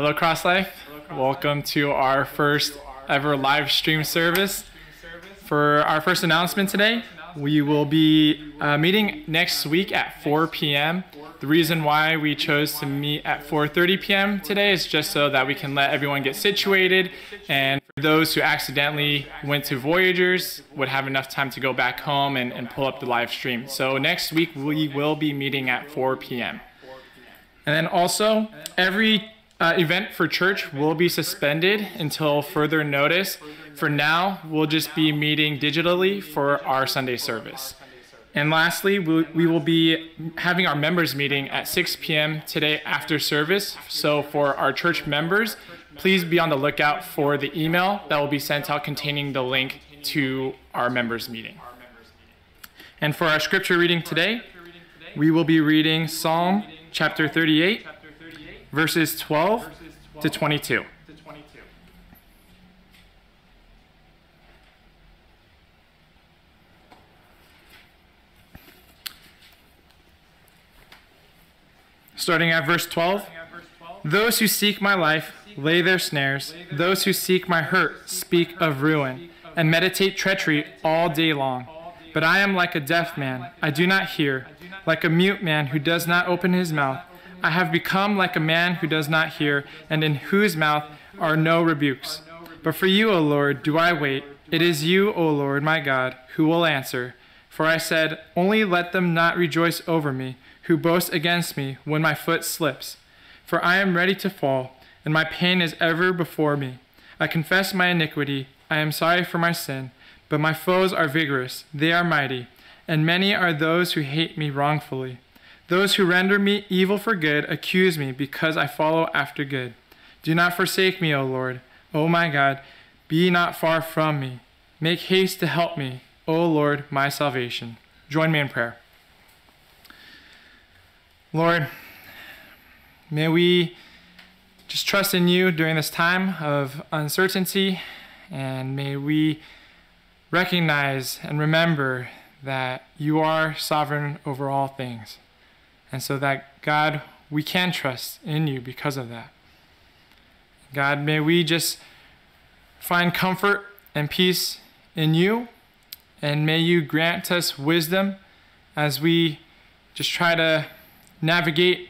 Hello, Cross Life. Welcome to our first ever live stream service. For our first announcement today, we will be uh, meeting next week at 4 p.m. The reason why we chose to meet at 4:30 p.m. today is just so that we can let everyone get situated, and for those who accidentally went to Voyagers would have enough time to go back home and, and pull up the live stream. So next week we will be meeting at 4 p.m. And then also every uh, event for church will be suspended until further notice. For now, we'll just be meeting digitally for our Sunday service. And lastly, we, we will be having our members meeting at 6 p.m. today after service. So for our church members, please be on the lookout for the email that will be sent out containing the link to our members meeting. And for our scripture reading today, we will be reading Psalm chapter 38 verses 12 to 22. Starting at verse 12 Those who seek my life lay their snares, those who seek my hurt speak of ruin, and meditate treachery all day long. But I am like a deaf man, I do not hear, like a mute man who does not open his mouth. I have become like a man who does not hear, and in whose mouth are no rebukes. But for you, O Lord, do I wait. It is you, O Lord, my God, who will answer. For I said, Only let them not rejoice over me, who boast against me when my foot slips. For I am ready to fall, and my pain is ever before me. I confess my iniquity, I am sorry for my sin, but my foes are vigorous, they are mighty, and many are those who hate me wrongfully. Those who render me evil for good accuse me because I follow after good. Do not forsake me, O Lord. O my God, be not far from me. Make haste to help me, O Lord, my salvation. Join me in prayer. Lord, may we just trust in you during this time of uncertainty, and may we recognize and remember that you are sovereign over all things. And so that, God, we can trust in you because of that. God, may we just find comfort and peace in you, and may you grant us wisdom as we just try to navigate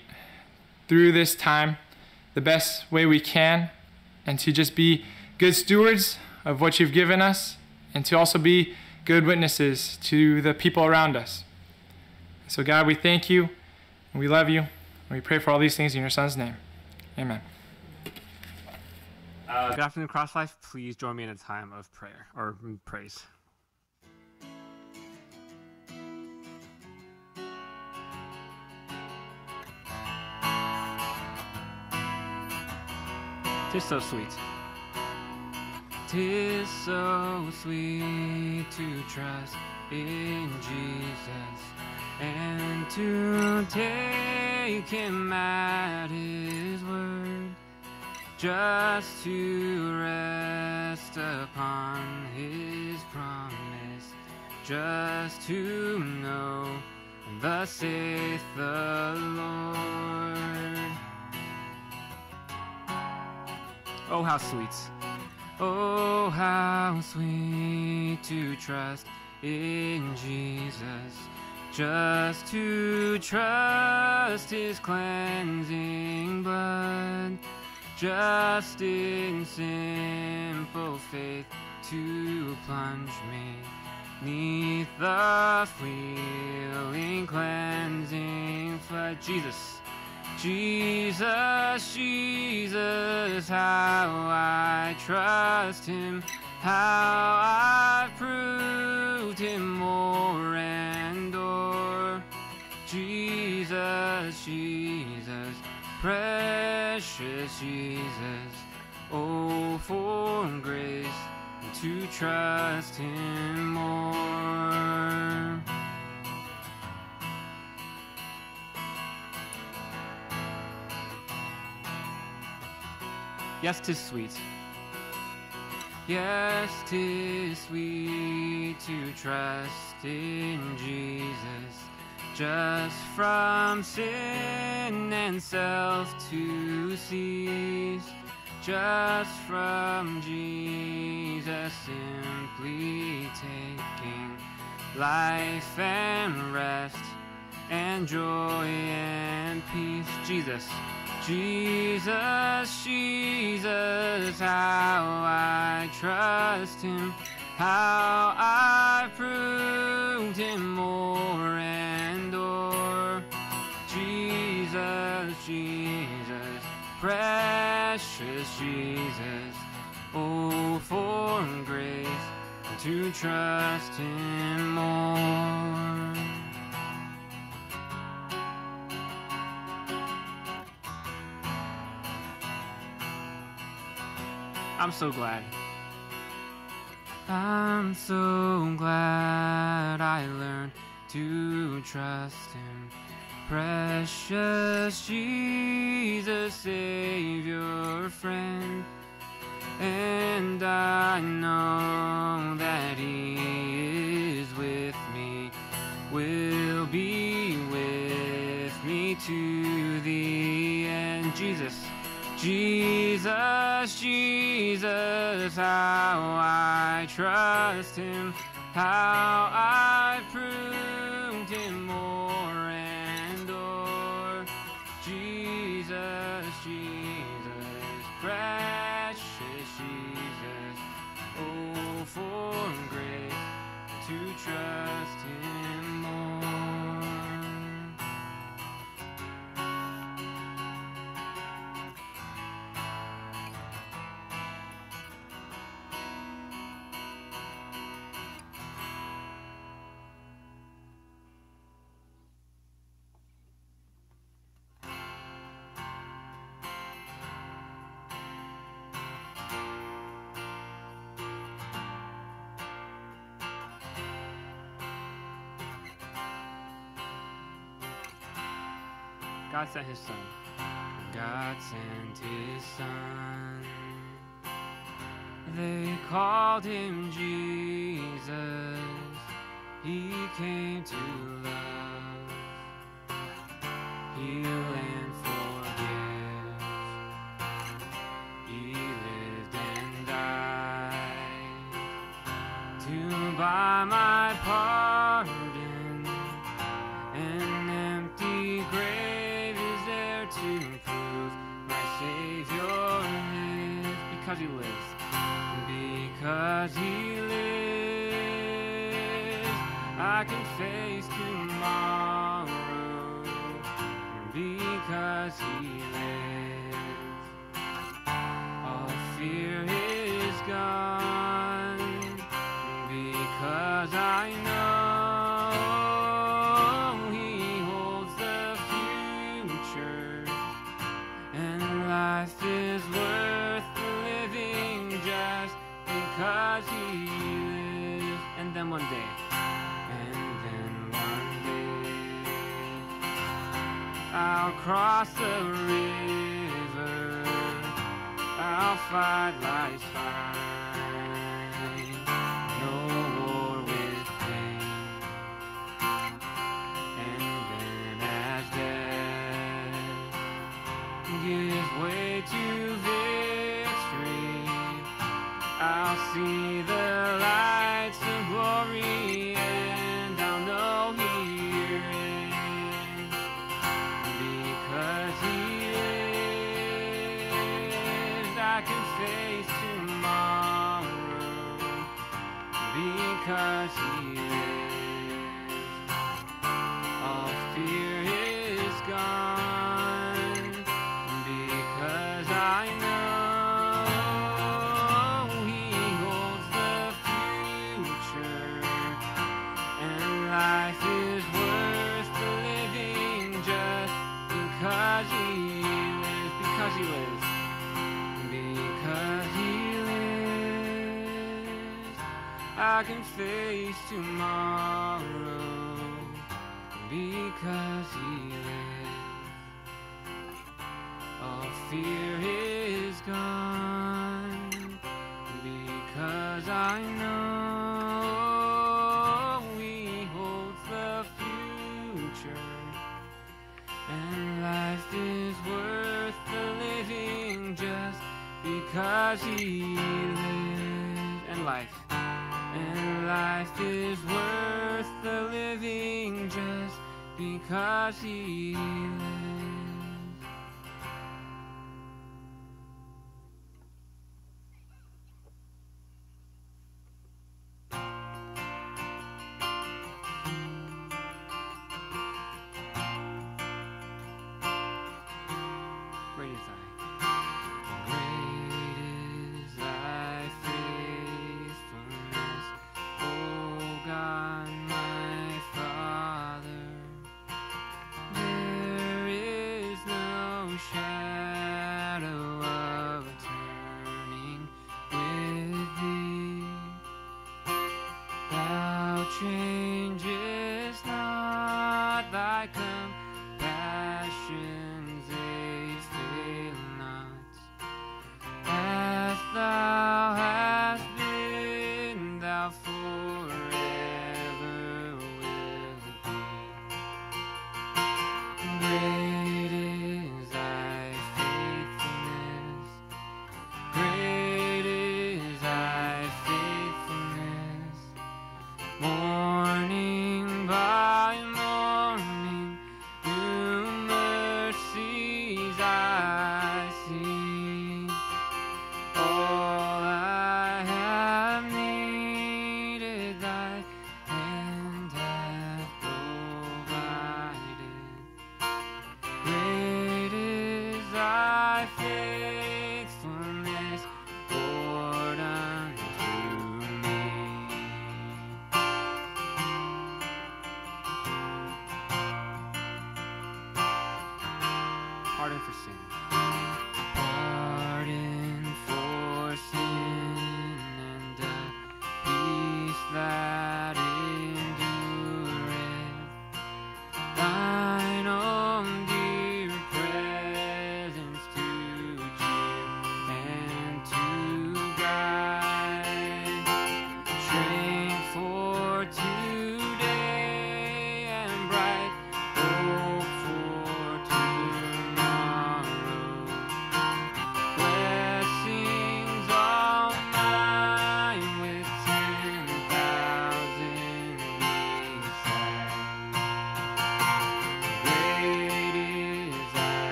through this time the best way we can, and to just be good stewards of what you've given us, and to also be good witnesses to the people around us. So, God, we thank you. We love you. We pray for all these things in your son's name. Amen. Uh, good afternoon, Cross Life. Please join me in a time of prayer or praise. Tis so sweet. Tis so sweet to trust in Jesus and to take him at his word, just to rest upon his promise, just to know thus saith the Lord. Oh, how sweet! Oh, how sweet to trust in Jesus just to trust his cleansing blood, just in simple faith to plunge me neath the feeling cleansing flood. Jesus, Jesus, Jesus, how I trust him, how I've proved him more and. Jesus, Jesus, precious Jesus, oh, for grace to trust him more. Yes, tis sweet. Yes, tis sweet to trust in Jesus, just from sin and self to cease, just from Jesus simply taking life and rest and joy and peace. Jesus, Jesus, Jesus, how I trust Him, how I proved Him more precious Jesus, oh, for grace to trust Him more. I'm so glad. I'm so glad I learned to trust Him. Precious Jesus, Savior, friend. And I know that He is with me, will be with me to the end. Jesus. Jesus, Jesus, how I trust Him, how I proved Him more Jesus, Jesus, precious Jesus, oh, for grace to trust God sent his son. God sent his son. They called him Jesus. He came to love, heal, I know He holds the future, and life is worth living just because He lives. And then one day, and then one day, I'll cross the river. fear is gone because I know He holds the future and life is worth the living just because He lives and life and life is worth the living just because He lives.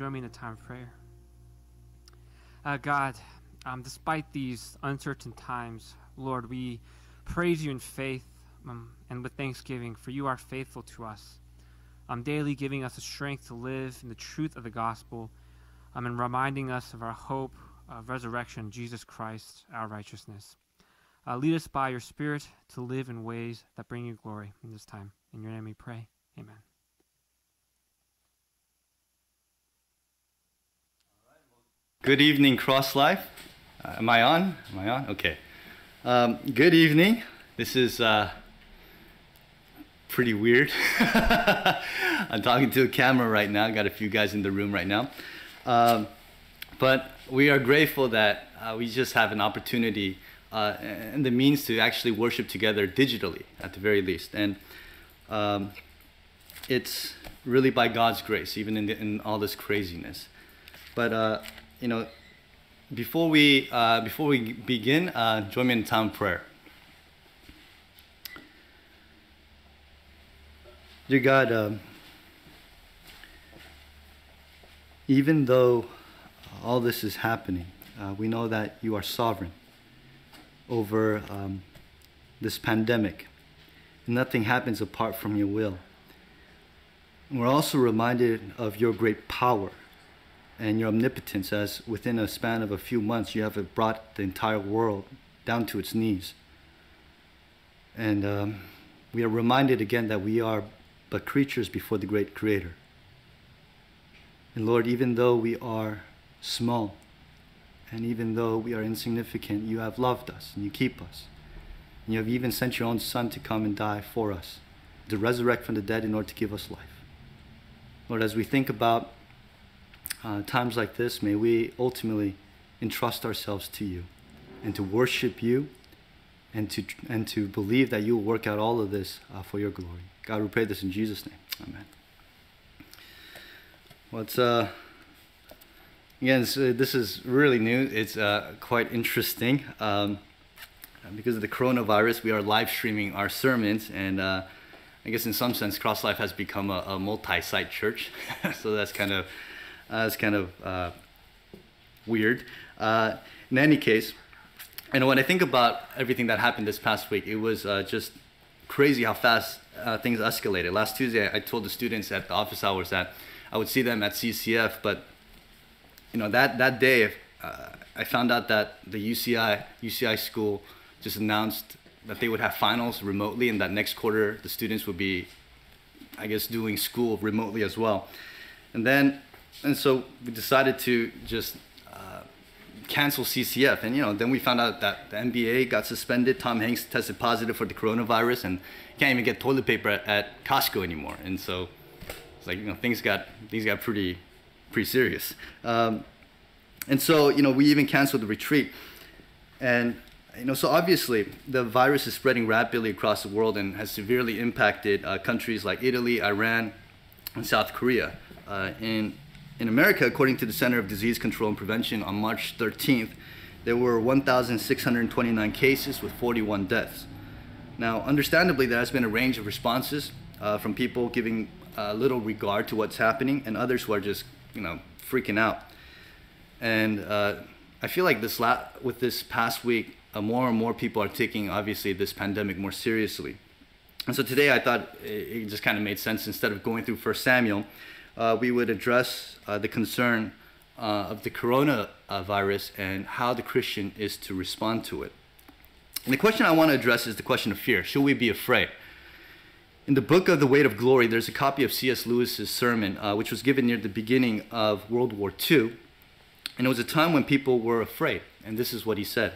Join me in a time of prayer. Uh, God, um, despite these uncertain times, Lord, we praise you in faith um, and with thanksgiving, for you are faithful to us, um, daily giving us the strength to live in the truth of the gospel um, and reminding us of our hope of resurrection, Jesus Christ, our righteousness. Uh, lead us by your Spirit to live in ways that bring you glory in this time. In your name we pray. Amen. Good evening, Cross Life. Uh, am I on? Am I on? Okay. Um, good evening. This is uh, pretty weird. I'm talking to a camera right now. I Got a few guys in the room right now. Um, but we are grateful that uh, we just have an opportunity uh, and the means to actually worship together digitally, at the very least. And um, it's really by God's grace, even in, the, in all this craziness. But, uh, you know, before we, uh, before we begin, uh, join me in time prayer. Dear God, um, even though all this is happening, uh, we know that you are sovereign over um, this pandemic. Nothing happens apart from your will. We're also reminded of your great power and your omnipotence as within a span of a few months you have brought the entire world down to its knees. And um, we are reminded again that we are but creatures before the great Creator. And Lord, even though we are small, and even though we are insignificant, you have loved us and you keep us. And you have even sent your own Son to come and die for us, to resurrect from the dead in order to give us life. Lord, as we think about uh, times like this, may we ultimately entrust ourselves to you and to worship you and to, and to believe that you will work out all of this uh, for your glory. God, we pray this in Jesus' name. Amen. Well, it's, uh, again, so this is really new. It's uh, quite interesting. Um, because of the coronavirus, we are live streaming our sermons, and uh, I guess in some sense, Cross Life has become a, a multi-site church. so that's kind of uh, that's kind of uh, weird. Uh, in any case, and when I think about everything that happened this past week, it was uh, just crazy how fast uh, things escalated. Last Tuesday, I told the students at the office hours that I would see them at CCF, but you know that that day, uh, I found out that the UCI UCI school just announced that they would have finals remotely, and that next quarter the students would be, I guess, doing school remotely as well. And then, and so we decided to just uh, cancel CCF. And you know, then we found out that the NBA got suspended. Tom Hanks tested positive for the coronavirus, and can't even get toilet paper at, Costco anymore. And so it's like you know things got things got pretty pretty serious. Um, and so you know we even canceled the retreat. And you know, so obviously the virus is spreading rapidly across the world and has severely impacted uh, countries like Italy, Iran, and South Korea. Uh, in, in America, according to the Center of Disease Control and Prevention, on March 13th, there were 1,629 cases with 41 deaths. Now, understandably, there has been a range of responses uh, from people giving uh, little regard to what's happening and others who are just, you know, freaking out. And uh, I feel like this la- with this past week, uh, more and more people are taking obviously this pandemic more seriously. And so today I thought it, just kind of made sense instead of going through First Samuel, uh, we would address uh, the concern uh, of the coronavirus and how the Christian is to respond to it. And the question I want to address is the question of fear. Should we be afraid? In the book of The Weight of Glory, there's a copy of C.S. Lewis's sermon, uh, which was given near the beginning of World War II. And it was a time when people were afraid. And this is what he said.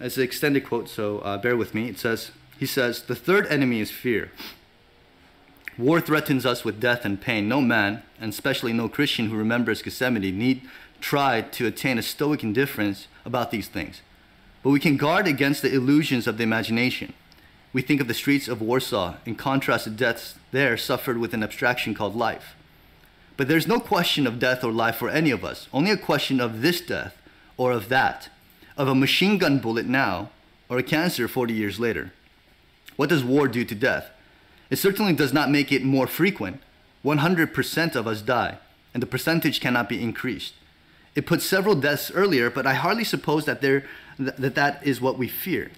It's an extended quote, so uh, bear with me. It says, he says, the third enemy is fear. War threatens us with death and pain. No man, and especially no Christian who remembers Gethsemane, need try to attain a stoic indifference about these things. But we can guard against the illusions of the imagination. We think of the streets of Warsaw in contrast to deaths there suffered with an abstraction called life. But there's no question of death or life for any of us, only a question of this death or of that of a machine gun bullet now or a cancer 40 years later. What does war do to death? It certainly does not make it more frequent. 100% of us die, and the percentage cannot be increased. It puts several deaths earlier, but I hardly suppose that, there, that that is what we fear.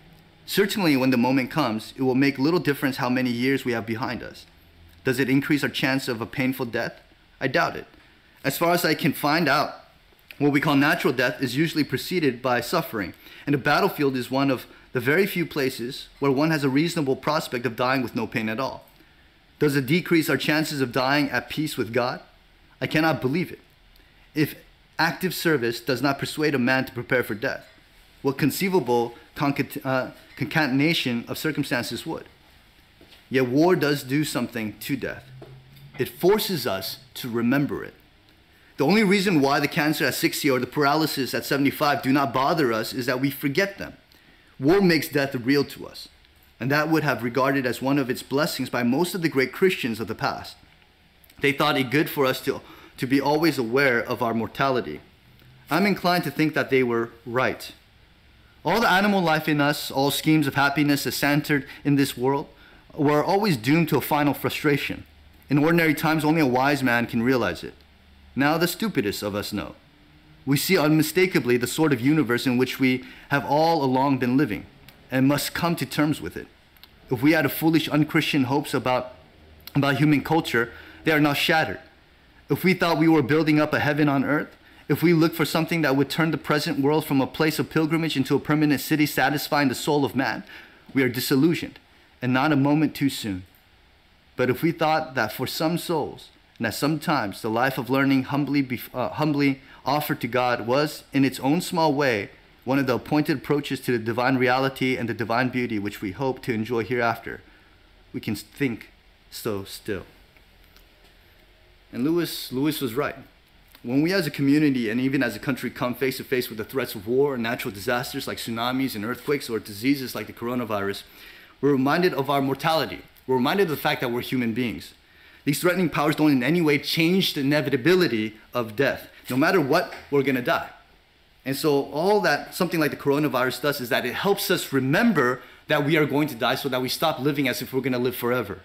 Certainly, when the moment comes, it will make little difference how many years we have behind us. Does it increase our chance of a painful death? I doubt it. As far as I can find out, what we call natural death is usually preceded by suffering, and a battlefield is one of the very few places where one has a reasonable prospect of dying with no pain at all. Does it decrease our chances of dying at peace with God? I cannot believe it. If active service does not persuade a man to prepare for death, what conceivable uh, concatenation of circumstances would? Yet war does do something to death. It forces us to remember it. The only reason why the cancer at 60 or the paralysis at 75 do not bother us is that we forget them. War makes death real to us, and that would have regarded as one of its blessings by most of the great Christians of the past. They thought it good for us to, to be always aware of our mortality. I'm inclined to think that they were right. All the animal life in us, all schemes of happiness as centered in this world, were always doomed to a final frustration. In ordinary times, only a wise man can realize it. Now, the stupidest of us know. We see unmistakably the sort of universe in which we have all along been living and must come to terms with it. If we had a foolish, unchristian hopes about, about human culture, they are now shattered. If we thought we were building up a heaven on earth, if we looked for something that would turn the present world from a place of pilgrimage into a permanent city satisfying the soul of man, we are disillusioned, and not a moment too soon. But if we thought that for some souls, and that sometimes the life of learning humbly, uh, humbly offered to God was, in its own small way, one of the appointed approaches to the divine reality and the divine beauty which we hope to enjoy hereafter, we can think so still. And Lewis, Lewis was right. When we as a community and even as a country come face to face with the threats of war and natural disasters like tsunamis and earthquakes or diseases like the coronavirus, we're reminded of our mortality. We're reminded of the fact that we're human beings. These threatening powers don't in any way change the inevitability of death. No matter what, we're going to die. And so, all that something like the coronavirus does is that it helps us remember that we are going to die so that we stop living as if we're going to live forever.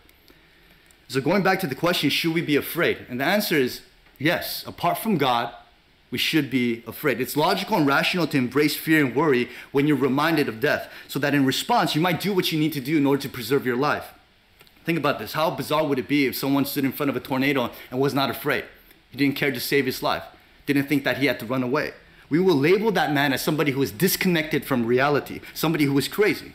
So, going back to the question, should we be afraid? And the answer is yes. Apart from God, we should be afraid. It's logical and rational to embrace fear and worry when you're reminded of death, so that in response, you might do what you need to do in order to preserve your life. Think about this. How bizarre would it be if someone stood in front of a tornado and was not afraid? He didn't care to save his life, didn't think that he had to run away. We will label that man as somebody who is disconnected from reality, somebody who is crazy.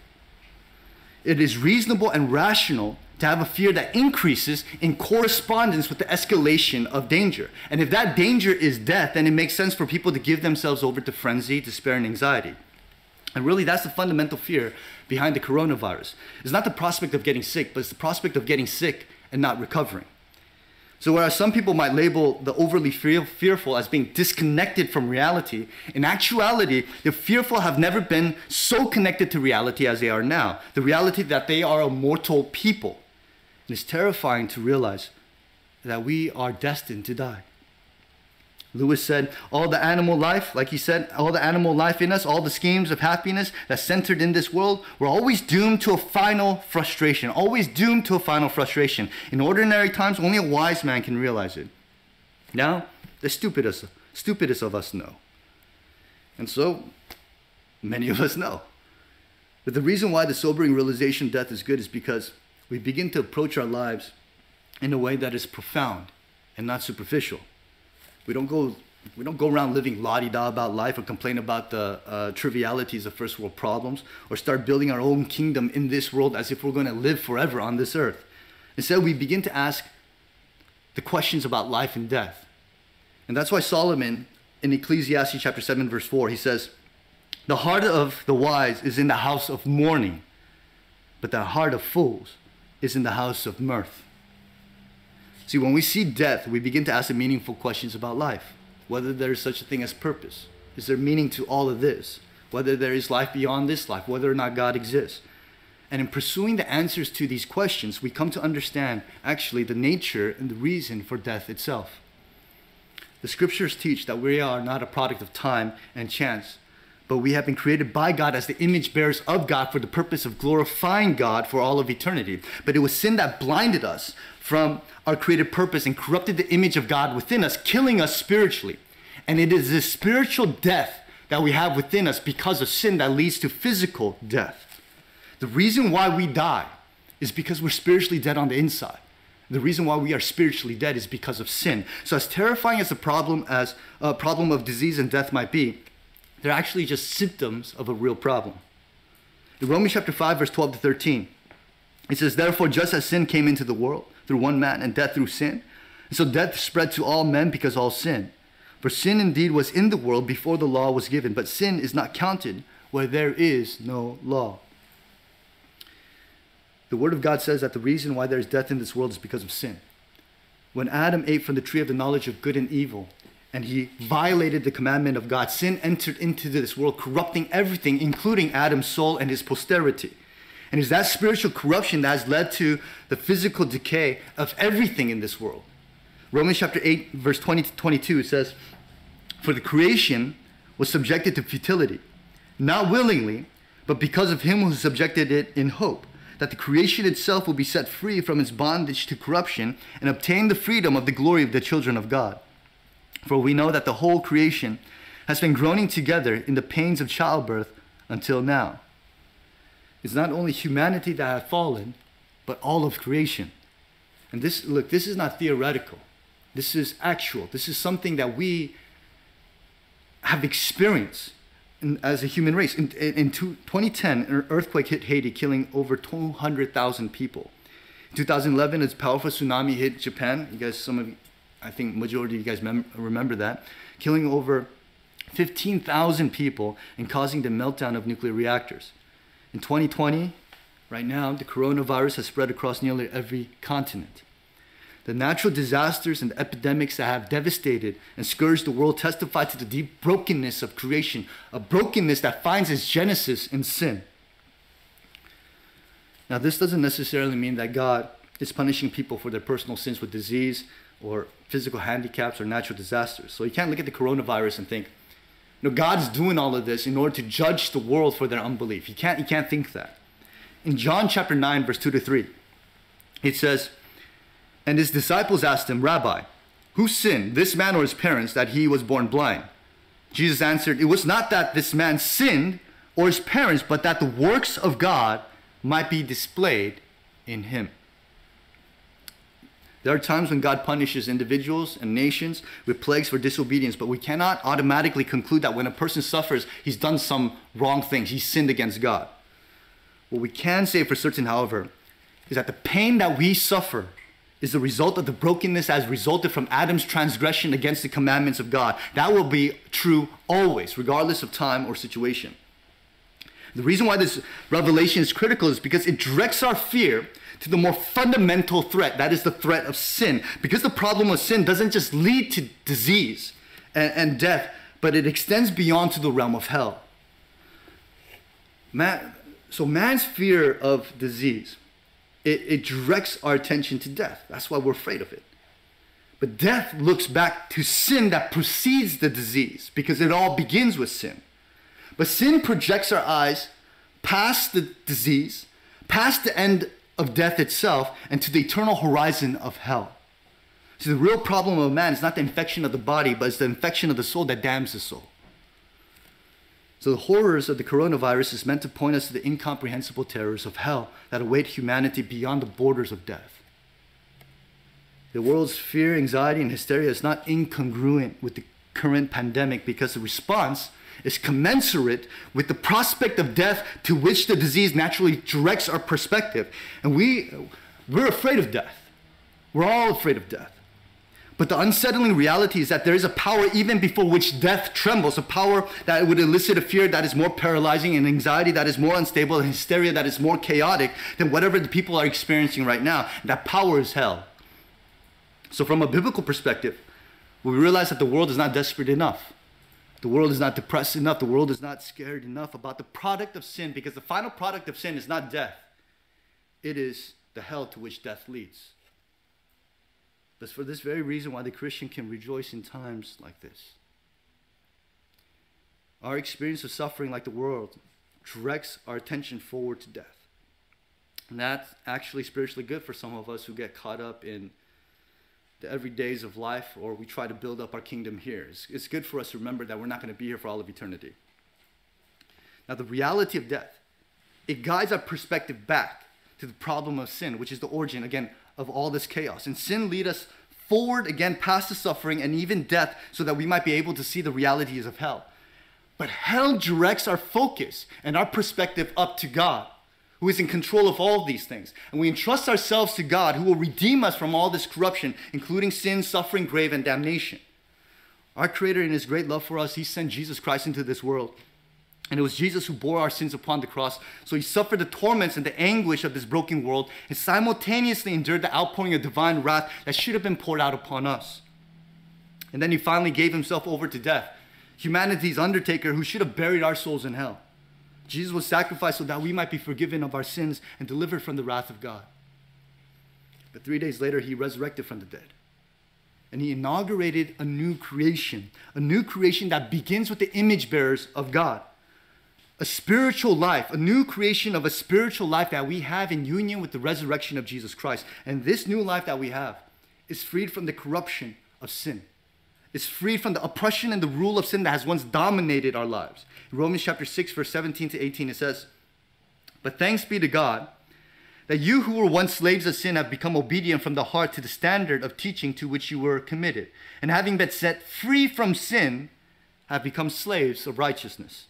It is reasonable and rational to have a fear that increases in correspondence with the escalation of danger. And if that danger is death, then it makes sense for people to give themselves over to frenzy, despair, and anxiety. And really, that's the fundamental fear behind the coronavirus. It's not the prospect of getting sick, but it's the prospect of getting sick and not recovering. So, whereas some people might label the overly fearful as being disconnected from reality, in actuality, the fearful have never been so connected to reality as they are now. The reality that they are a mortal people. And It is terrifying to realize that we are destined to die. Lewis said, all the animal life, like he said, all the animal life in us, all the schemes of happiness that's centered in this world, we're always doomed to a final frustration, always doomed to a final frustration. In ordinary times, only a wise man can realize it. Now, the stupidest, stupidest of us know. And so, many of us know. But the reason why the sobering realization of death is good is because we begin to approach our lives in a way that is profound and not superficial. We don't go we don't go around living la-di-da about life or complain about the uh, trivialities of first world problems or start building our own kingdom in this world as if we're going to live forever on this earth. Instead, we begin to ask the questions about life and death. And that's why Solomon in Ecclesiastes chapter 7 verse 4 he says, "The heart of the wise is in the house of mourning, but the heart of fools is in the house of mirth." See, when we see death, we begin to ask the meaningful questions about life. Whether there is such a thing as purpose. Is there meaning to all of this? Whether there is life beyond this life, whether or not God exists. And in pursuing the answers to these questions, we come to understand actually the nature and the reason for death itself. The scriptures teach that we are not a product of time and chance, but we have been created by God as the image bearers of God for the purpose of glorifying God for all of eternity. But it was sin that blinded us from our created purpose and corrupted the image of God within us, killing us spiritually. And it is this spiritual death that we have within us because of sin that leads to physical death. The reason why we die is because we're spiritually dead on the inside. The reason why we are spiritually dead is because of sin. So as terrifying as the problem as a problem of disease and death might be, they're actually just symptoms of a real problem. In Romans chapter 5 verse 12 to 13, it says, Therefore, just as sin came into the world through one man, and death through sin, and so death spread to all men because all sin. For sin indeed was in the world before the law was given, but sin is not counted where there is no law. The Word of God says that the reason why there is death in this world is because of sin. When Adam ate from the tree of the knowledge of good and evil, and he violated the commandment of God, sin entered into this world, corrupting everything, including Adam's soul and his posterity. And it's that spiritual corruption that has led to the physical decay of everything in this world. Romans chapter 8, verse 20 to 22 says, For the creation was subjected to futility, not willingly, but because of him who subjected it in hope, that the creation itself will be set free from its bondage to corruption and obtain the freedom of the glory of the children of God. For we know that the whole creation has been groaning together in the pains of childbirth until now. It's not only humanity that have fallen, but all of creation. And this, look, this is not theoretical. This is actual. This is something that we have experienced in, as a human race. In, in, in two, 2010, an earthquake hit Haiti, killing over 200,000 people. In 2011, a powerful tsunami hit Japan. You guys, some of you, I think majority of you guys mem- remember that, killing over 15,000 people and causing the meltdown of nuclear reactors. In 2020, right now, the coronavirus has spread across nearly every continent. The natural disasters and epidemics that have devastated and scourged the world testify to the deep brokenness of creation, a brokenness that finds its genesis in sin. Now, this doesn't necessarily mean that God is punishing people for their personal sins with disease or physical handicaps or natural disasters. So you can't look at the coronavirus and think, no, God's doing all of this in order to judge the world for their unbelief. You can't, you can't think that. In John chapter 9, verse 2 to 3, it says, and his disciples asked him, Rabbi, who sinned, this man or his parents, that he was born blind? Jesus answered, It was not that this man sinned or his parents, but that the works of God might be displayed in him. There are times when God punishes individuals and nations with plagues for disobedience, but we cannot automatically conclude that when a person suffers, he's done some wrong things, he's sinned against God. What we can say for certain, however, is that the pain that we suffer is the result of the brokenness as resulted from Adam's transgression against the commandments of God. That will be true always, regardless of time or situation. The reason why this revelation is critical is because it directs our fear to the more fundamental threat that is the threat of sin. Because the problem of sin doesn't just lead to disease and, and death, but it extends beyond to the realm of hell. Man, so, man's fear of disease it, it directs our attention to death. That's why we're afraid of it. But death looks back to sin that precedes the disease because it all begins with sin. But sin projects our eyes past the disease, past the end of death itself, and to the eternal horizon of hell. See, the real problem of man is not the infection of the body, but it's the infection of the soul that damns the soul. So the horrors of the coronavirus is meant to point us to the incomprehensible terrors of hell that await humanity beyond the borders of death. The world's fear, anxiety, and hysteria is not incongruent with the current pandemic because the response is commensurate with the prospect of death to which the disease naturally directs our perspective. And we, we're afraid of death. We're all afraid of death. But the unsettling reality is that there is a power even before which death trembles, a power that would elicit a fear that is more paralyzing, and anxiety that is more unstable, and hysteria that is more chaotic than whatever the people are experiencing right now. That power is hell. So, from a biblical perspective, we realize that the world is not desperate enough. The world is not depressed enough. The world is not scared enough about the product of sin because the final product of sin is not death, it is the hell to which death leads. But for this very reason why the Christian can rejoice in times like this. Our experience of suffering like the world directs our attention forward to death. And that's actually spiritually good for some of us who get caught up in the everydays of life or we try to build up our kingdom here. It's, it's good for us to remember that we're not going to be here for all of eternity. Now, the reality of death, it guides our perspective back to the problem of sin, which is the origin, again, of all this chaos. And sin lead us forward again past the suffering and even death so that we might be able to see the realities of hell. But hell directs our focus and our perspective up to God, who is in control of all of these things. And we entrust ourselves to God, who will redeem us from all this corruption, including sin, suffering, grave, and damnation. Our Creator, in His great love for us, He sent Jesus Christ into this world and it was Jesus who bore our sins upon the cross. So he suffered the torments and the anguish of this broken world and simultaneously endured the outpouring of divine wrath that should have been poured out upon us. And then he finally gave himself over to death, humanity's undertaker who should have buried our souls in hell. Jesus was sacrificed so that we might be forgiven of our sins and delivered from the wrath of God. But three days later, he resurrected from the dead. and he inaugurated a new creation, a new creation that begins with the image bearers of God. A spiritual life, a new creation of a spiritual life that we have in union with the resurrection of Jesus Christ. And this new life that we have is freed from the corruption of sin. It's freed from the oppression and the rule of sin that has once dominated our lives. In Romans chapter 6, verse 17 to 18, it says, But thanks be to God that you who were once slaves of sin have become obedient from the heart to the standard of teaching to which you were committed. And having been set free from sin, have become slaves of righteousness.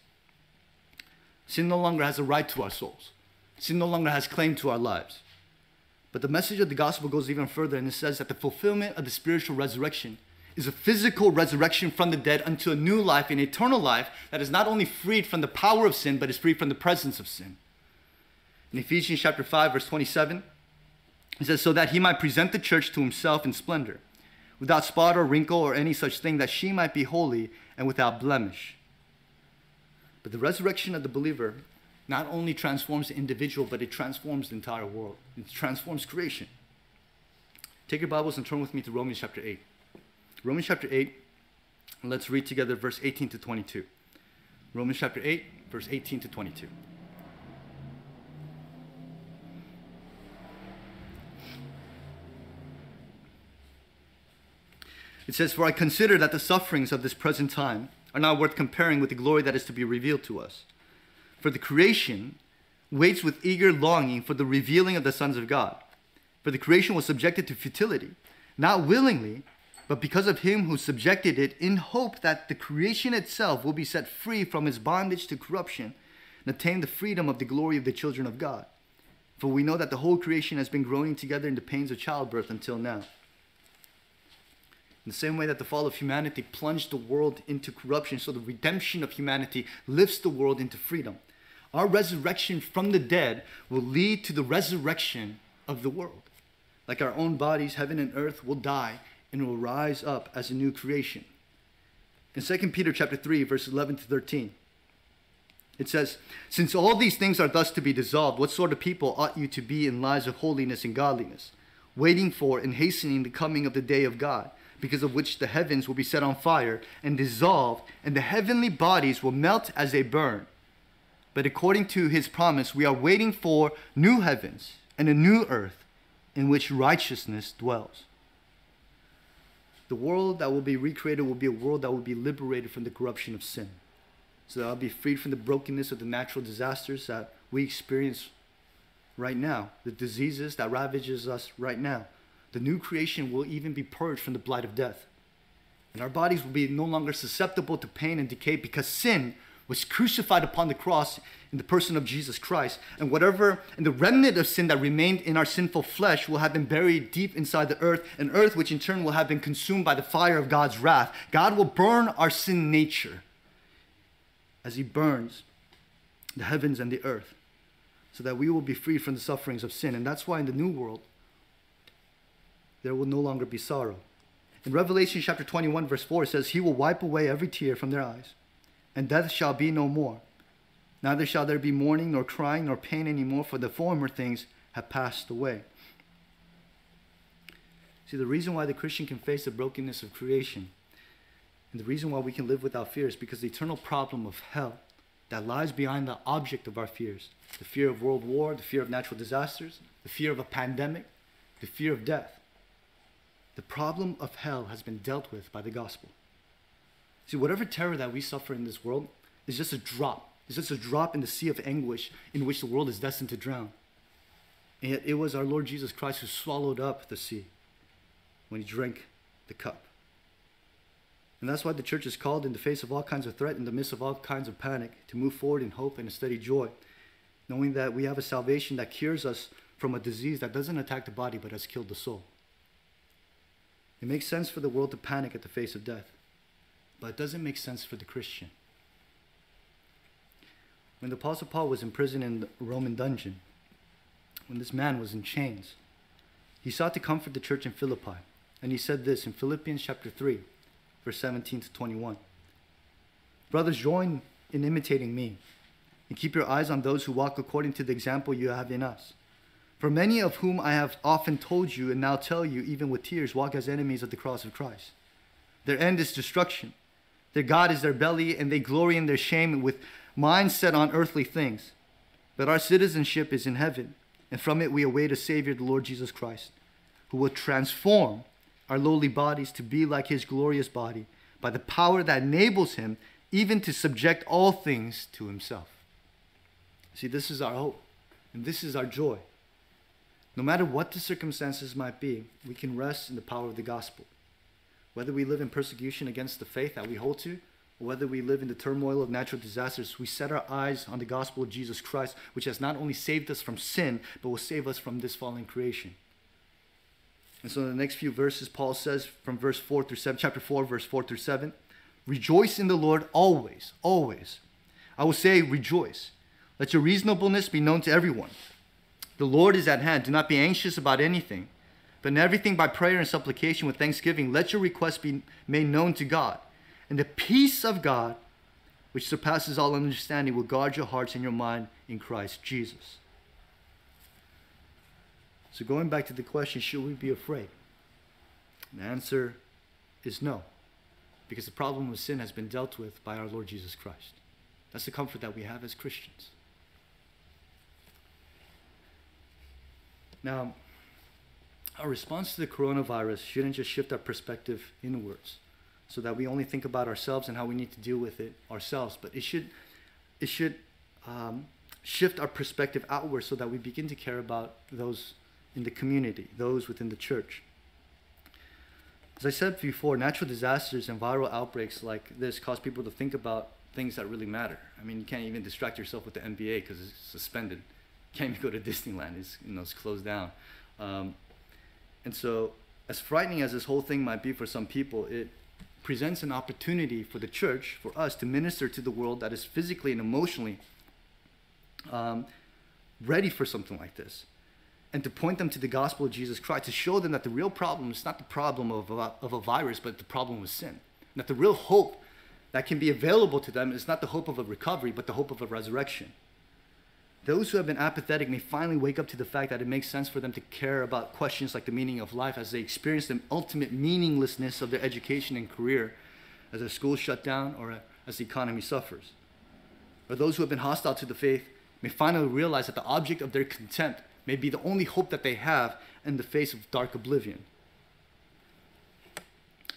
Sin no longer has a right to our souls. Sin no longer has claim to our lives. But the message of the gospel goes even further and it says that the fulfillment of the spiritual resurrection is a physical resurrection from the dead unto a new life, an eternal life that is not only freed from the power of sin, but is freed from the presence of sin. In Ephesians chapter 5, verse 27, it says, So that he might present the church to himself in splendor, without spot or wrinkle or any such thing, that she might be holy and without blemish. But the resurrection of the believer not only transforms the individual, but it transforms the entire world. It transforms creation. Take your Bibles and turn with me to Romans chapter 8. Romans chapter 8, let's read together verse 18 to 22. Romans chapter 8, verse 18 to 22. It says, For I consider that the sufferings of this present time are not worth comparing with the glory that is to be revealed to us. For the creation waits with eager longing for the revealing of the sons of God. For the creation was subjected to futility, not willingly, but because of him who subjected it, in hope that the creation itself will be set free from its bondage to corruption and attain the freedom of the glory of the children of God. For we know that the whole creation has been growing together in the pains of childbirth until now. In the same way that the fall of humanity plunged the world into corruption, so the redemption of humanity lifts the world into freedom. Our resurrection from the dead will lead to the resurrection of the world. Like our own bodies, heaven and earth will die and will rise up as a new creation. In 2 Peter chapter 3, verse 11 to 13, it says, Since all these things are thus to be dissolved, what sort of people ought you to be in lives of holiness and godliness, waiting for and hastening the coming of the day of God? because of which the heavens will be set on fire and dissolved, and the heavenly bodies will melt as they burn. But according to his promise, we are waiting for new heavens and a new earth in which righteousness dwells. The world that will be recreated will be a world that will be liberated from the corruption of sin. So that I'll be freed from the brokenness of the natural disasters that we experience right now, the diseases that ravages us right now the new creation will even be purged from the blight of death. And our bodies will be no longer susceptible to pain and decay because sin was crucified upon the cross in the person of Jesus Christ. And whatever, and the remnant of sin that remained in our sinful flesh will have been buried deep inside the earth, an earth which in turn will have been consumed by the fire of God's wrath. God will burn our sin nature as He burns the heavens and the earth so that we will be free from the sufferings of sin. And that's why in the new world, there will no longer be sorrow. In Revelation chapter 21, verse 4, it says, He will wipe away every tear from their eyes, and death shall be no more. Neither shall there be mourning, nor crying, nor pain any more, for the former things have passed away. See, the reason why the Christian can face the brokenness of creation, and the reason why we can live without fear is because the eternal problem of hell that lies behind the object of our fears the fear of world war, the fear of natural disasters, the fear of a pandemic, the fear of death the problem of hell has been dealt with by the gospel. See, whatever terror that we suffer in this world is just a drop. It's just a drop in the sea of anguish in which the world is destined to drown. And yet it was our Lord Jesus Christ who swallowed up the sea when he drank the cup. And that's why the church is called in the face of all kinds of threat, in the midst of all kinds of panic, to move forward in hope and a steady joy, knowing that we have a salvation that cures us from a disease that doesn't attack the body but has killed the soul. It makes sense for the world to panic at the face of death, but it doesn't make sense for the Christian. When the Apostle Paul was in prison in the Roman dungeon, when this man was in chains, he sought to comfort the church in Philippi. And he said this in Philippians chapter 3, verse 17 to 21. Brothers, join in imitating me, and keep your eyes on those who walk according to the example you have in us. For many of whom I have often told you and now tell you, even with tears, walk as enemies of the cross of Christ. Their end is destruction. Their God is their belly, and they glory in their shame with minds set on earthly things. But our citizenship is in heaven, and from it we await a Savior, the Lord Jesus Christ, who will transform our lowly bodies to be like his glorious body by the power that enables him even to subject all things to himself. See, this is our hope, and this is our joy. No matter what the circumstances might be, we can rest in the power of the gospel. Whether we live in persecution against the faith that we hold to, or whether we live in the turmoil of natural disasters, we set our eyes on the gospel of Jesus Christ, which has not only saved us from sin, but will save us from this fallen creation. And so in the next few verses, Paul says from verse 4 through 7, chapter 4, verse 4 through 7, Rejoice in the Lord always, always. I will say, rejoice. Let your reasonableness be known to everyone. The Lord is at hand. Do not be anxious about anything, but in everything by prayer and supplication with thanksgiving, let your requests be made known to God. And the peace of God, which surpasses all understanding, will guard your hearts and your mind in Christ Jesus. So, going back to the question, should we be afraid? The answer is no, because the problem of sin has been dealt with by our Lord Jesus Christ. That's the comfort that we have as Christians. Now, our response to the coronavirus shouldn't just shift our perspective inwards so that we only think about ourselves and how we need to deal with it ourselves, but it should, it should um, shift our perspective outward so that we begin to care about those in the community, those within the church. As I said before, natural disasters and viral outbreaks like this cause people to think about things that really matter. I mean, you can't even distract yourself with the NBA because it's suspended can't even go to Disneyland. It's you know it's closed down, um, and so as frightening as this whole thing might be for some people, it presents an opportunity for the church, for us to minister to the world that is physically and emotionally um, ready for something like this, and to point them to the gospel of Jesus Christ, to show them that the real problem is not the problem of a, of a virus, but the problem of sin. That the real hope that can be available to them is not the hope of a recovery, but the hope of a resurrection. Those who have been apathetic may finally wake up to the fact that it makes sense for them to care about questions like the meaning of life as they experience the ultimate meaninglessness of their education and career as their schools shut down or as the economy suffers. Or those who have been hostile to the faith may finally realize that the object of their contempt may be the only hope that they have in the face of dark oblivion.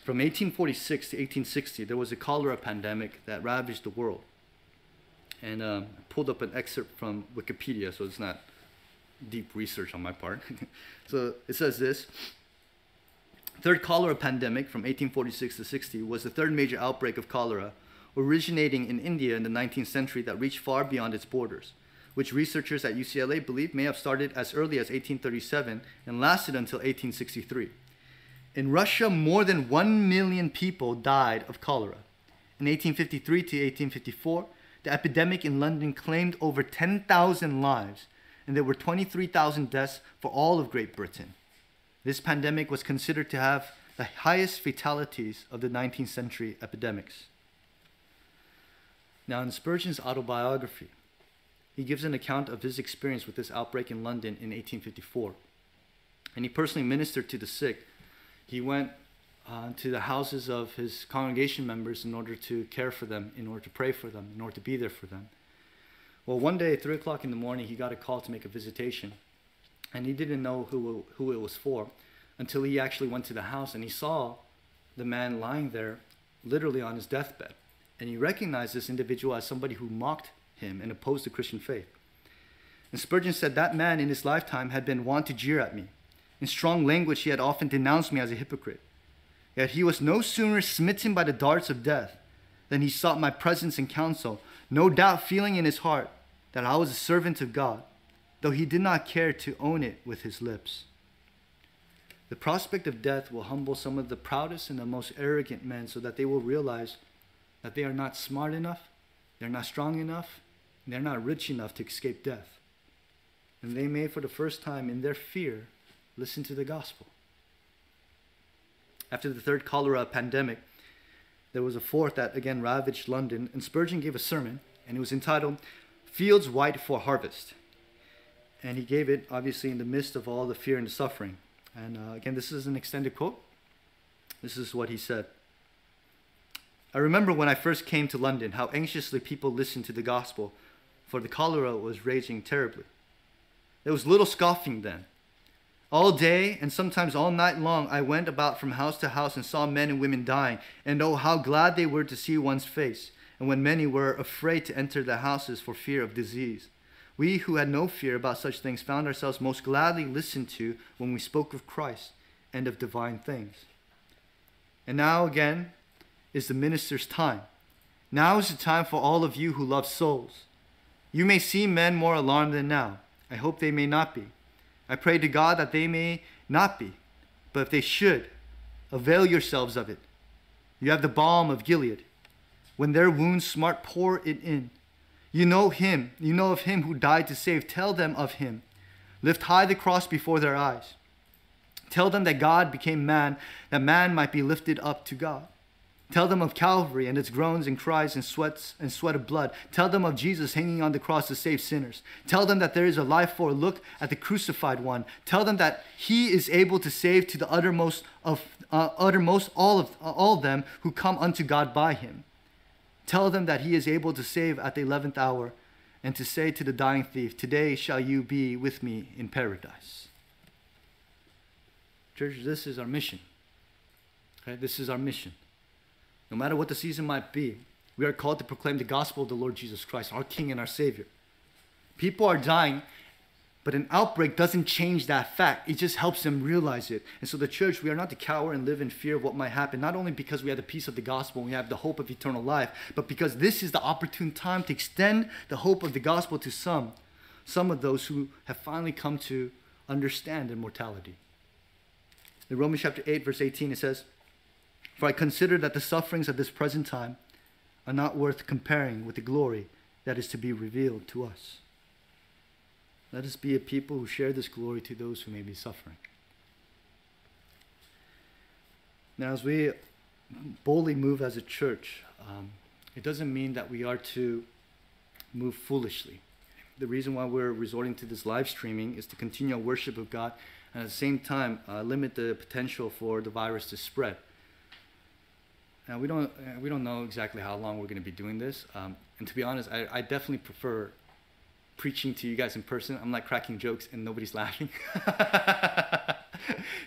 From 1846 to 1860, there was a cholera pandemic that ravaged the world and um, pulled up an excerpt from Wikipedia, so it's not deep research on my part. so it says this. Third cholera pandemic from 1846 to 60 was the third major outbreak of cholera originating in India in the 19th century that reached far beyond its borders, which researchers at UCLA believe may have started as early as 1837 and lasted until 1863. In Russia, more than 1 million people died of cholera. In 1853 to 1854, the epidemic in London claimed over 10,000 lives, and there were 23,000 deaths for all of Great Britain. This pandemic was considered to have the highest fatalities of the 19th century epidemics. Now, in Spurgeon's autobiography, he gives an account of his experience with this outbreak in London in 1854. And he personally ministered to the sick. He went uh, to the houses of his congregation members in order to care for them, in order to pray for them, in order to be there for them. Well, one day at 3 o'clock in the morning, he got a call to make a visitation. And he didn't know who, who it was for until he actually went to the house and he saw the man lying there, literally on his deathbed. And he recognized this individual as somebody who mocked him and opposed the Christian faith. And Spurgeon said that man in his lifetime had been wont to jeer at me. In strong language, he had often denounced me as a hypocrite. Yet he was no sooner smitten by the darts of death than he sought my presence and counsel, no doubt feeling in his heart that I was a servant of God, though he did not care to own it with his lips. The prospect of death will humble some of the proudest and the most arrogant men so that they will realize that they are not smart enough, they're not strong enough, they're not rich enough to escape death. And they may, for the first time in their fear, listen to the gospel. After the third cholera pandemic, there was a fourth that again ravaged London, and Spurgeon gave a sermon, and it was entitled Fields White for Harvest. And he gave it, obviously, in the midst of all the fear and the suffering. And uh, again, this is an extended quote. This is what he said. I remember when I first came to London how anxiously people listened to the gospel, for the cholera was raging terribly. There was little scoffing then. All day and sometimes all night long, I went about from house to house and saw men and women dying, and oh, how glad they were to see one's face, and when many were afraid to enter the houses for fear of disease. We who had no fear about such things found ourselves most gladly listened to when we spoke of Christ and of divine things. And now again is the minister's time. Now is the time for all of you who love souls. You may see men more alarmed than now. I hope they may not be. I pray to God that they may not be, but if they should, avail yourselves of it. You have the balm of Gilead. When their wounds smart, pour it in. You know him, you know of him who died to save. Tell them of him. Lift high the cross before their eyes. Tell them that God became man, that man might be lifted up to God. Tell them of Calvary and its groans and cries and sweats and sweat of blood. Tell them of Jesus hanging on the cross to save sinners. Tell them that there is a life for. a Look at the crucified one. Tell them that he is able to save to the uttermost of uh, uttermost all of uh, all them who come unto God by him. Tell them that he is able to save at the eleventh hour, and to say to the dying thief, Today shall you be with me in paradise. Church, this is our mission. Okay, this is our mission. No matter what the season might be, we are called to proclaim the gospel of the Lord Jesus Christ, our King and our Savior. People are dying, but an outbreak doesn't change that fact. It just helps them realize it. And so, the church, we are not to cower and live in fear of what might happen, not only because we have the peace of the gospel and we have the hope of eternal life, but because this is the opportune time to extend the hope of the gospel to some, some of those who have finally come to understand immortality. In Romans chapter 8, verse 18, it says, for I consider that the sufferings of this present time are not worth comparing with the glory that is to be revealed to us. Let us be a people who share this glory to those who may be suffering. Now, as we boldly move as a church, um, it doesn't mean that we are to move foolishly. The reason why we're resorting to this live streaming is to continue our worship of God and at the same time uh, limit the potential for the virus to spread. Now we don't uh, we don't know exactly how long we're going to be doing this, um, and to be honest, I, I definitely prefer preaching to you guys in person. I'm like cracking jokes and nobody's laughing,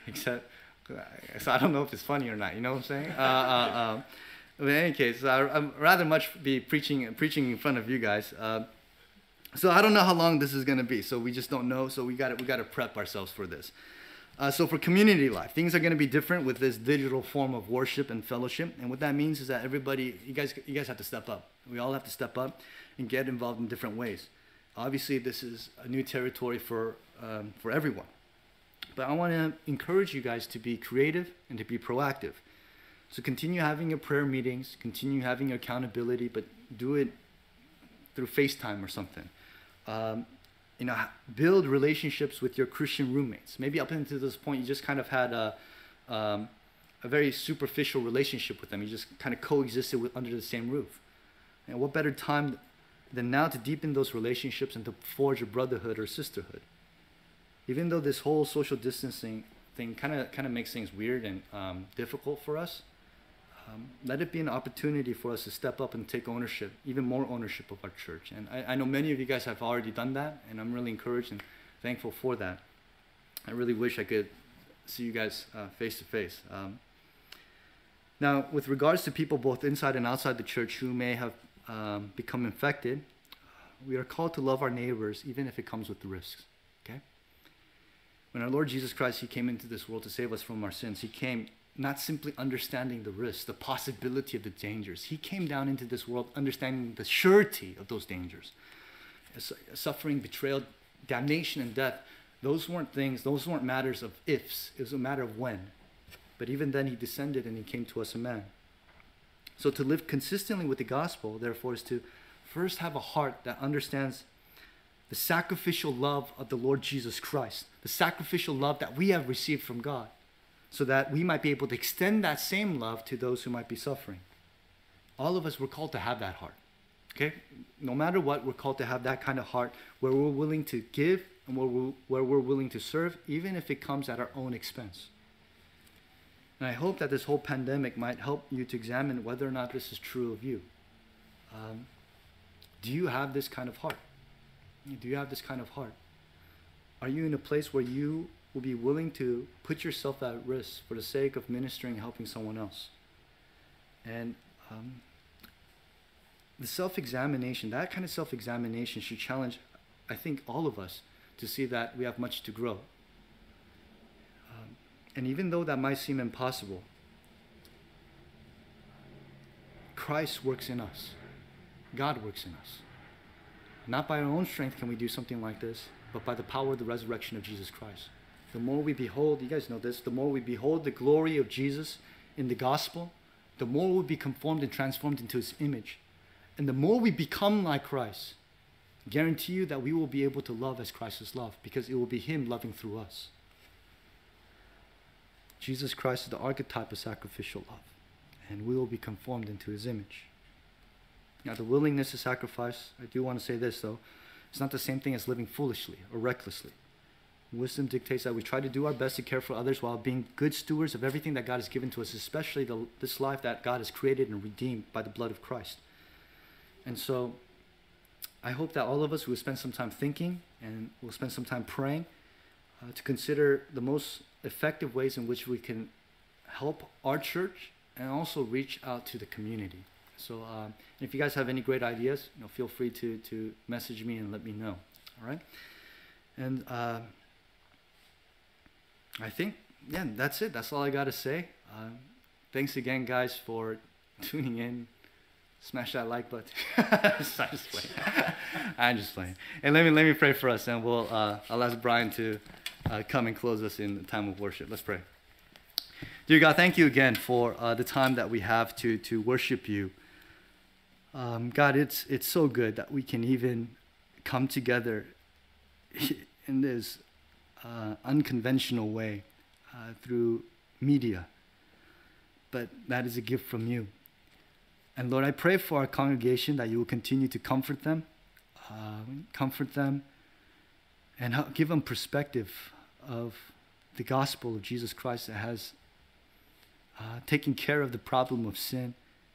except so I don't know if it's funny or not. You know what I'm saying? Uh, uh, um, but in any case, I, would rather much be preaching preaching in front of you guys. Uh, so I don't know how long this is going to be. So we just don't know. So we got we got to prep ourselves for this. Uh, so for community life, things are going to be different with this digital form of worship and fellowship. And what that means is that everybody, you guys, you guys have to step up. We all have to step up and get involved in different ways. Obviously, this is a new territory for um, for everyone. But I want to encourage you guys to be creative and to be proactive. So continue having your prayer meetings, continue having your accountability, but do it through FaceTime or something. Um, you know, build relationships with your Christian roommates. Maybe up until this point, you just kind of had a, um, a very superficial relationship with them. You just kind of coexisted with, under the same roof. And what better time than now to deepen those relationships and to forge a brotherhood or sisterhood? Even though this whole social distancing thing kind of kind of makes things weird and um, difficult for us, um, let it be an opportunity for us to step up and take ownership, even more ownership of our church. And I, I know many of you guys have already done that, and I'm really encouraged and thankful for that. I really wish I could see you guys face to face. Now, with regards to people both inside and outside the church who may have um, become infected, we are called to love our neighbors even if it comes with risks. Okay? When our Lord Jesus Christ, He came into this world to save us from our sins, He came not simply understanding the risks, the possibility of the dangers. He came down into this world understanding the surety of those dangers. Suffering, betrayal, damnation, and death, those weren't things, those weren't matters of ifs, it was a matter of when. But even then, he descended and he came to us a man. So to live consistently with the gospel, therefore, is to first have a heart that understands the sacrificial love of the Lord Jesus Christ, the sacrificial love that we have received from God so that we might be able to extend that same love to those who might be suffering. All of us were called to have that heart. Okay? No matter what, we're called to have that kind of heart where we're willing to give and where we're, where we're willing to serve, even if it comes at our own expense. And I hope that this whole pandemic might help you to examine whether or not this is true of you. Um, do you have this kind of heart? Do you have this kind of heart? Are you in a place where you will be willing to put yourself at risk for the sake of ministering helping someone else? And um, the self examination, that kind of self examination should challenge, I think, all of us to see that we have much to grow. Um, and even though that might seem impossible, Christ works in us, God works in us. Not by our own strength can we do something like this, but by the power of the resurrection of Jesus Christ. The more we behold, you guys know this, the more we behold the glory of Jesus in the gospel, the more we'll be conformed and transformed into his image. And the more we become like Christ, guarantee you that we will be able to love as Christ has loved because it will be him loving through us. Jesus Christ is the archetype of sacrificial love, and we will be conformed into his image. Now, the willingness to sacrifice, I do want to say this though, it's not the same thing as living foolishly or recklessly. Wisdom dictates that we try to do our best to care for others while being good stewards of everything that God has given to us, especially the, this life that God has created and redeemed by the blood of Christ. And so, I hope that all of us will spend some time thinking and we'll spend some time praying uh, to consider the most effective ways in which we can help our church and also reach out to the community. So um, if you guys have any great ideas, you know, feel free to, to message me and let me know. All right? And uh, I think, yeah, that's it. That's all I got to say. Uh, thanks again, guys, for tuning in. Smash that like button. I'm just playing. I'm just playing. And let me let me pray for us, and we'll uh, I'll ask Brian to uh, come and close us in the time of worship. Let's pray. Dear God, thank you again for uh, the time that we have to to worship you. Um, God, it's it's so good that we can even come together in this uh, unconventional way uh, through media, but that is a gift from you. And Lord, I pray for our congregation that you will continue to comfort them, uh, comfort them, and help give them perspective of the gospel of Jesus Christ that has uh, taken care of the problem of sin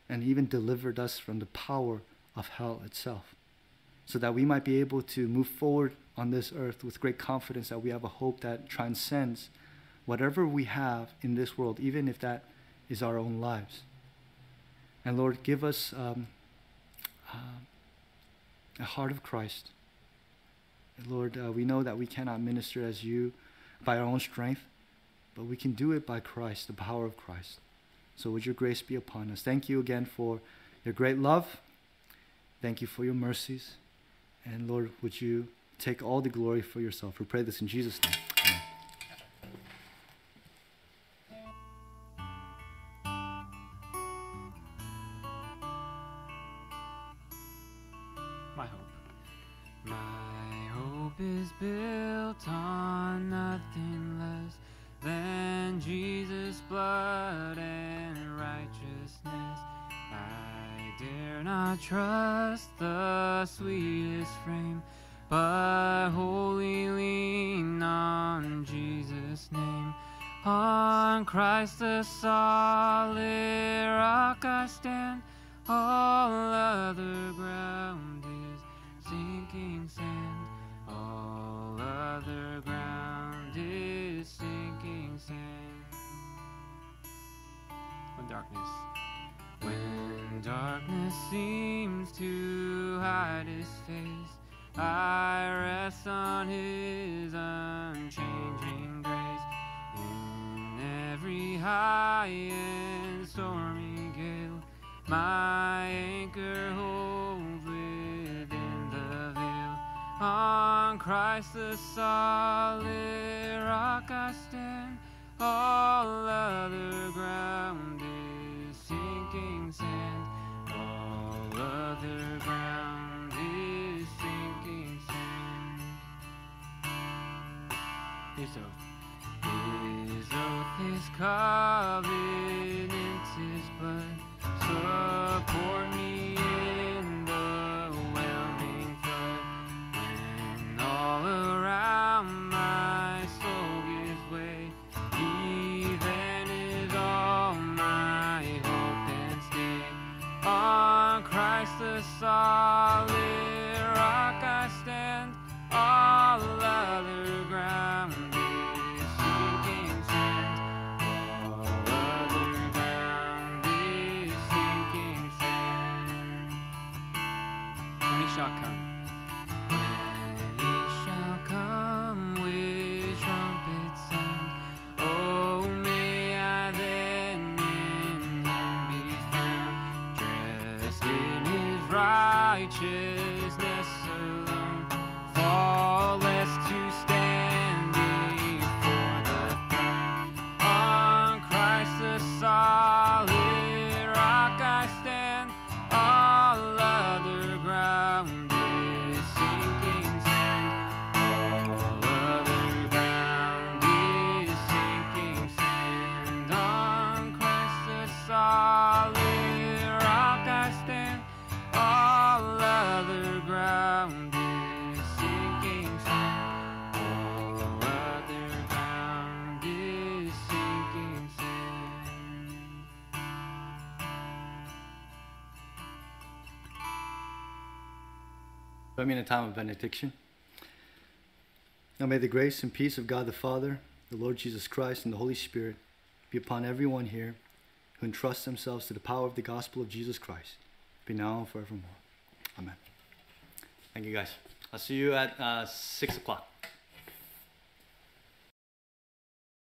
and even delivered us from the power of hell itself. So that we might be able to move forward on this earth with great confidence that we have a hope that transcends whatever we have in this world, even if that is our own lives. And Lord, give us um, uh, a heart of Christ. Lord, uh, we know that we cannot minister as you by our own strength, but we can do it by Christ, the power of Christ. So would your grace be upon us. Thank you again for your great love. Thank you for your mercies. And Lord, would you take all the glory for yourself? We pray this in Jesus' name. Dare not trust the sweetest frame, but wholly lean on Jesus' name. On Christ the solid rock I stand, all other ground is sinking sand. All other ground is sinking sand. When darkness, when darkness seems to hide his face, I rest on his unchanging grace. In every high and stormy gale, my anchor holds within the veil. On Christ the solid rock I stand, all other ground is sinking sand. Other ground is sinking sand. His oath, his blood support me solid righteousness me in a time of benediction. Now may the grace and peace of God the Father, the Lord Jesus Christ, and the Holy Spirit be upon everyone here who entrusts themselves to the power of the gospel of Jesus Christ, be now and forevermore. Amen. Thank you guys. I'll see you at uh, 6 o'clock.